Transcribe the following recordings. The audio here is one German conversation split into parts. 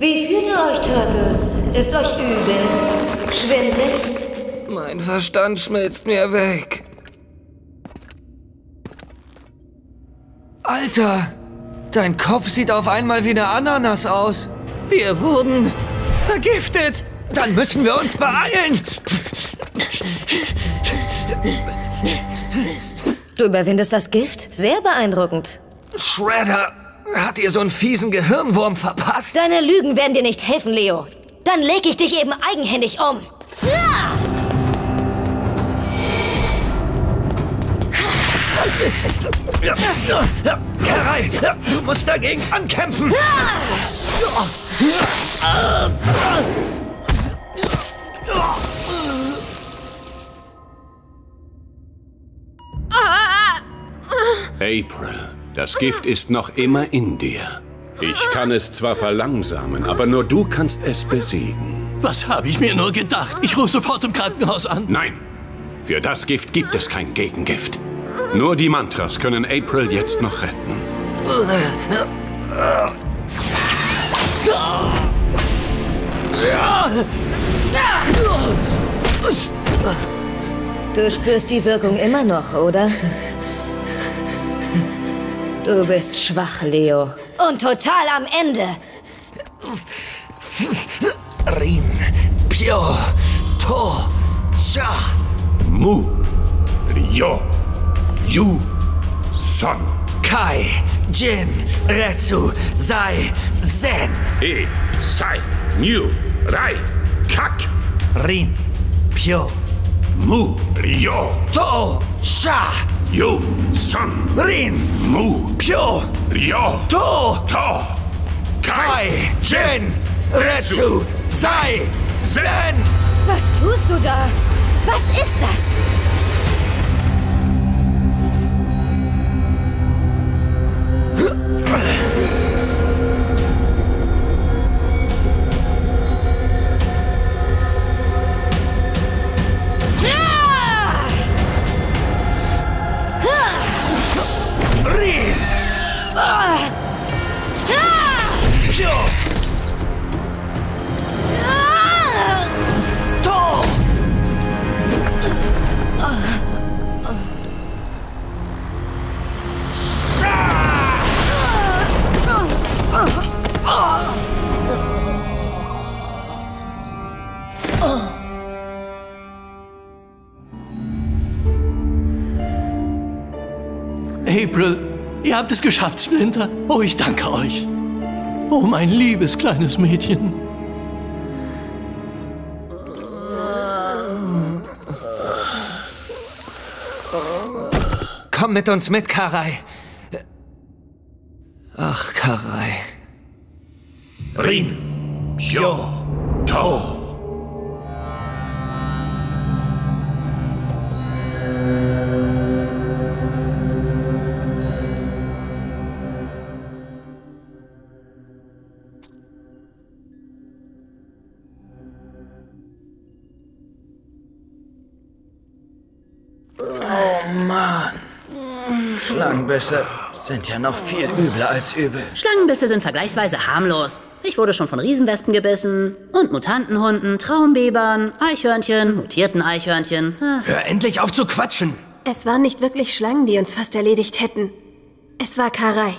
Wie fühlt ihr euch, Turtles? Ist euch übel? Schwindlig? Mein Verstand schmilzt mir weg. Alter, dein Kopf sieht auf einmal wie eine Ananas aus. Wir wurden vergiftet. Dann müssen wir uns beeilen. Du überwindest das Gift? Sehr beeindruckend. Shredder hat dir so einen fiesen Gehirnwurm verpasst. Deine Lügen werden dir nicht helfen, Leo. Dann leg ich dich eben eigenhändig um. Ja! Karai, du musst dagegen ankämpfen. April, das Gift ist noch immer in dir. Ich kann es zwar verlangsamen, aber nur du kannst es besiegen. Was habe ich mir nur gedacht? Ich rufe sofort im Krankenhaus an. Nein, für das Gift gibt es kein Gegengift. Nur die Mantras können April jetzt noch retten. Du spürst die Wirkung immer noch, oder? Du bist schwach, Leo. Und total am Ende. Rin, Pyo, To, Sha. Mu, Ryo, Yu, Son, Kai, Jin, Retsu, Sai, Zen. E, Sai, Nyu, Rai, Kak, Rin, Pyo, Mu, Ryo, To, Sha. Yu, Son, Rin, Mu, Pyo, Ryo, To, To, Kai, Kai, Jin, Retsu, Sai, Zen. Was tust du da? Was ist das? April, ihr habt es geschafft, Splinter. Oh, ich danke euch. Oh, mein liebes kleines Mädchen. Komm mit uns mit, Karai. Ach, Karai. Rin, Pyo, To. Schlangenbisse sind ja noch viel übler als übel. Schlangenbisse sind vergleichsweise harmlos. Ich wurde schon von Riesenwesten gebissen und Mutantenhunden, Traumbebern, Eichhörnchen, mutierten Eichhörnchen. Hör endlich auf zu quatschen. Es waren nicht wirklich Schlangen, die uns fast erledigt hätten. Es war Karai.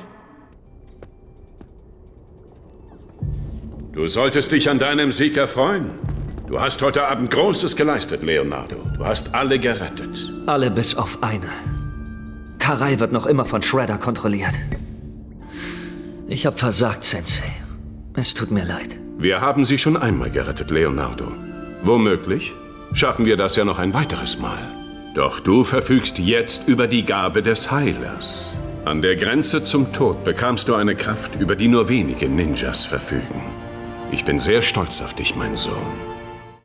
Du solltest dich an deinem Sieg erfreuen. Du hast heute Abend Großes geleistet, Leonardo. Du hast alle gerettet. Alle bis auf eine. Karai wird noch immer von Shredder kontrolliert. Ich hab versagt, Sensei. Es tut mir leid. Wir haben sie schon einmal gerettet, Leonardo. Womöglich schaffen wir das ja noch ein weiteres Mal. Doch du verfügst jetzt über die Gabe des Heilers. An der Grenze zum Tod bekamst du eine Kraft, über die nur wenige Ninjas verfügen. Ich bin sehr stolz auf dich, mein Sohn.